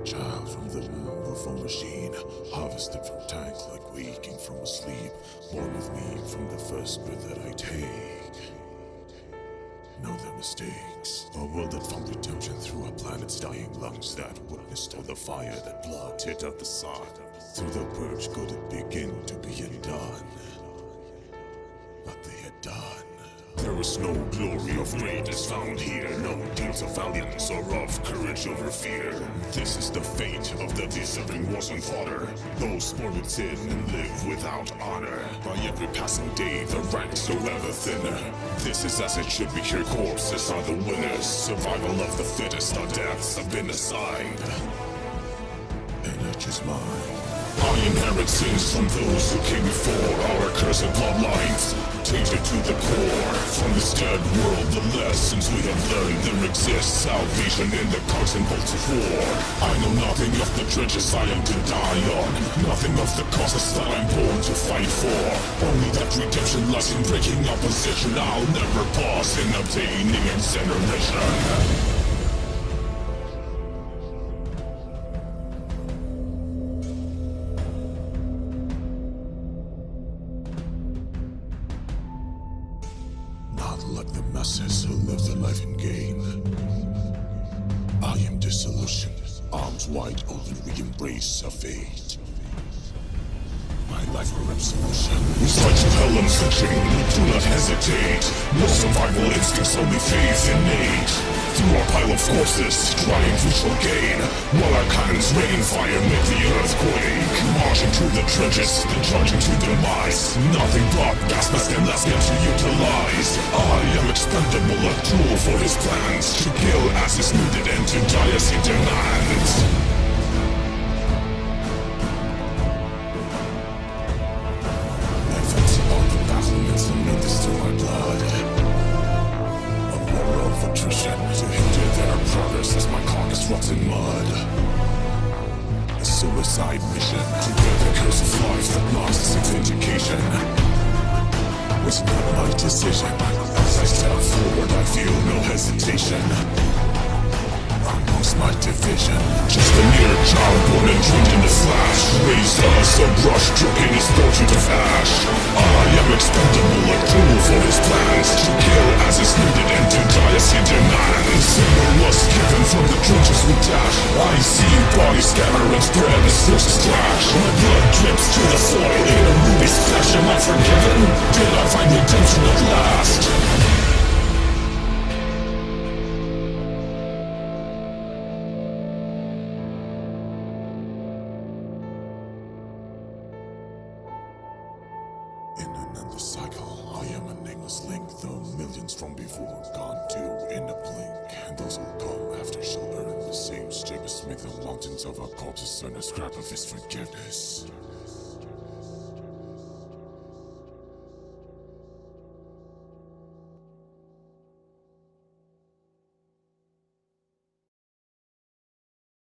child from the womb of a machine, harvested from tanks like waking from a sleep, born with me from the first breath that I take. Know their mistakes. A world that found redemption through a planet's dying lungs that witnessed all the fire that blotted out the sun. Through the purge could it begin to be undone. But they had done. There is no glory of greatness found here, deeds of valiance or of courage over fear. This is the fate of the deserving wasn't fodder. Those born with sin and live without honor. By every passing day, the ranks grow ever thinner. This is as it should be here, corpses are the winners. Survival of the fittest, our deaths have been assigned. And I choose mine. I inherit sins from those who came before our cursed bloodlines, tainted to the core. From this dead world, the lessons we have learned, there exists salvation in the and bolts of war. I know nothing of the trenches I am to die on, nothing of the causes that I'm born to fight for. Only that redemption lies in breaking opposition. I'll never pause in obtaining incineration. Like the masses who live their life in gain. I am dissolution, arms wide open, we embrace our fate. My life for absolution. Sight to hell and searching, do not hesitate. No survival instincts, only faith innate. Through our pile of corpses, trying we shall gain. While our cannons rain fire, make the earth quake. Through the trenches, then charging to demise. Nothing but gas mask and last to utilize. I am expendable, a tool for his plans. To kill as is needed and to die as he demands. Infants upon the battlements and this through my blood. A war of attrition to hinder their progress as my carcass rots in mud. Suicide mission to bear the curse of life that lost its education. Was not my decision. As I step forward, I feel no hesitation. Amongst my division, just a mere child born and trained in the flash. Raised us a brush, stroking his fortune of ash. I am expendable, a tool for his plans. Bodies scatter and spread as clash. My blood drips to the soil in a ruby splash. Am I forgiven? Did I find redemption at last? In another cycle, I am a nameless link, from before gone too in a blink. And those who come after shall earn the same as make the mountains of our corpses earn a scrap of his forgiveness.